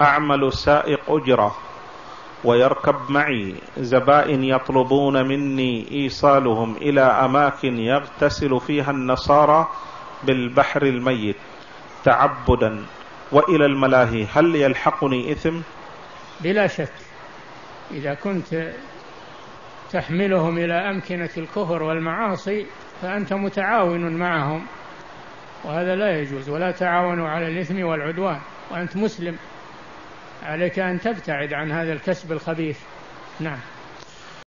أعمل سائق أجرة ويركب معي زبائن يطلبون مني إيصالهم إلى أماكن يغتسل فيها النصارى بالبحر الميت تعبدا وإلى الملاهي. هل يلحقني إثم؟ بلا شك. إذا كنت تحملهم إلى أمكنة الكفر والمعاصي فأنت متعاون معهم وهذا لا يجوز. ولا تعاونوا على الإثم والعدوان وأنت مسلم. عليك أن تبتعد عن هذا الكسب الخبيث. نعم.